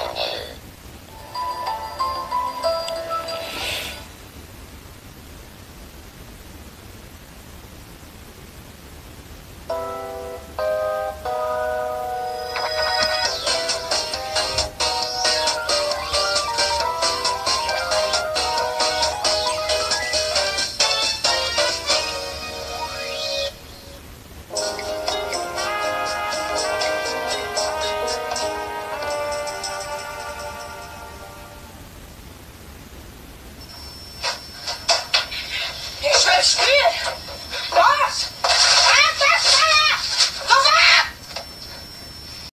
Avenue. して